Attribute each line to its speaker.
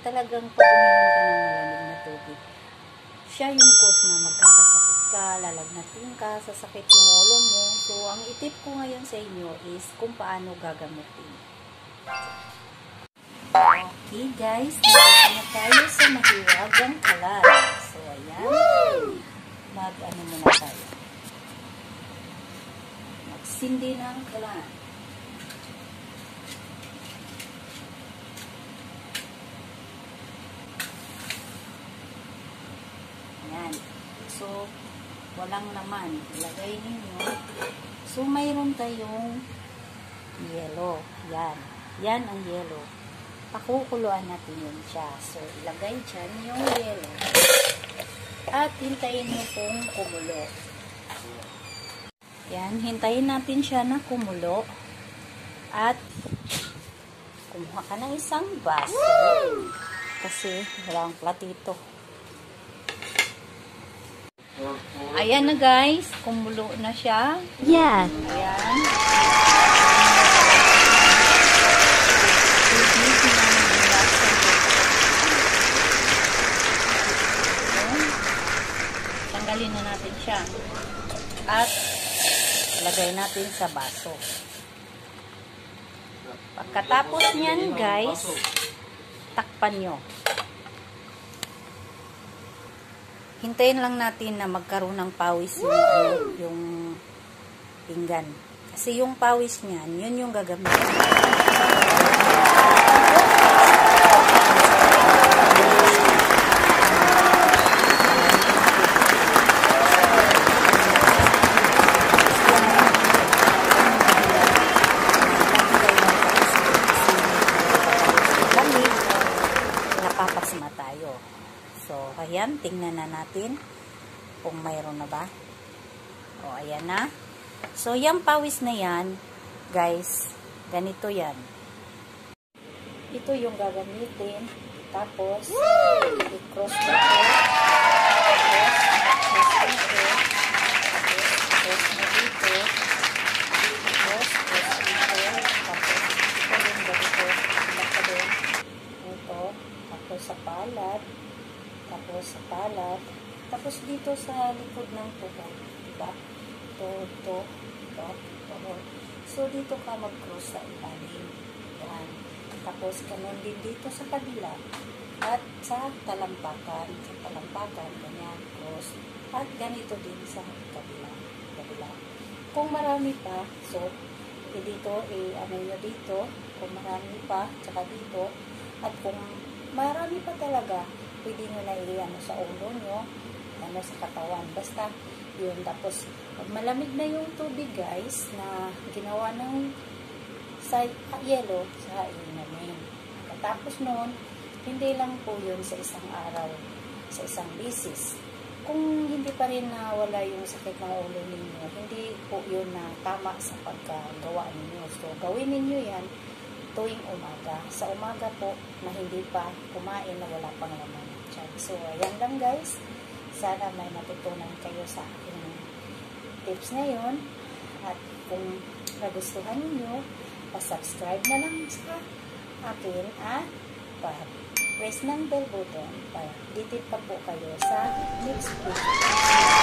Speaker 1: talagang pag uminom ka ng malamig na tubig siya yung cause na magkakasakit ka, lalagnatin ka, sasakit yung ulo mo. So, ang itip ko ngayon sa inyo is kung paano gagamutin. Okay guys, dito na tayo sa mahiwagang kalat. So, ayan. Mag, ano muna tayo. Magsindi ng kalat. Ayan. So, walang laman. Ilagay ninyo. So, mayroon tayong yellow. Yan. Yan ang yellow. Pakukuluan natin yun siya. So, ilagay dyan yung yellow. At hintayin mo pong kumulo. Yan. Hintayin natin siya na kumulo. At kumuha ka ng isang baso. Kasi wala ang platito. Ayan na guys, kumulo na siya.
Speaker 2: Yes.
Speaker 1: Ayan. Tanggalin na natin siya. At lagay natin sa baso. Pagkatapos niyan guys, takpan nyo. Hintayin lang natin na magkaroon ng pawis yung, ano, yung pinggan. Kasi yung pawis niyan, yun yung gagamitin. napapasma tayo. So, ayan, tingnan na natin kung mayroon na ba. O, ayan na. So, yung pawis na yan, guys, ganito yan. Ito yung gagamitin. Tapos, i-cross mo ito. Tapos, cross dito. Ito. Tapos, sa palad tapos sa palad, tapos dito sa likod ng tuhod, diba? Ito, ito, ito, ito. So, dito ka mag-cross sa ilalim. Yan. Tapos, ganun din dito sa kabila. At sa talampakan, sa talampakan, ganyan, cross. At ganito din sa kabila. kabila. Kung marami pa, so, eh, dito, eh, ano nyo dito, kung marami pa, tsaka dito, at kung marami pa talaga, pwede nyo na i-ano sa ulo nyo, ano sa katawan. Basta, yun. Tapos, pag malamig na yung tubig, guys, na ginawa ng sa yellow, sa inamin. Tapos noon, hindi lang po yun sa isang araw, sa isang bisis. Kung hindi pa rin nawala yung sakit ng ulo ninyo, hindi po yun na tama sa pagkagawa ninyo. So, gawin ninyo yan tuwing umaga. Sa umaga po, na hindi pa kumain na wala pang laman. So, ayan lang guys. Sana may natutunan kayo sa aking tips ngayon. At kung nagustuhan niyo, pa-subscribe na lang sa akin at pa-press ng bell button para ditip pa po kayo sa next video.